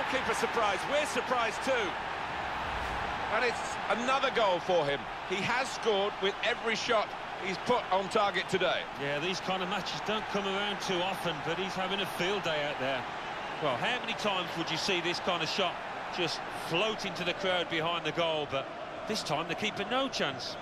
goalkeeper surprised. We're surprised too. And it's another goal for him. He has scored with every shot he's put on target today. Yeah, these kind of matches don't come around too often, but he's having a field day out there. Well, how many times would you see this kind of shot just floating to the crowd behind the goal, but this time the keeper no chance.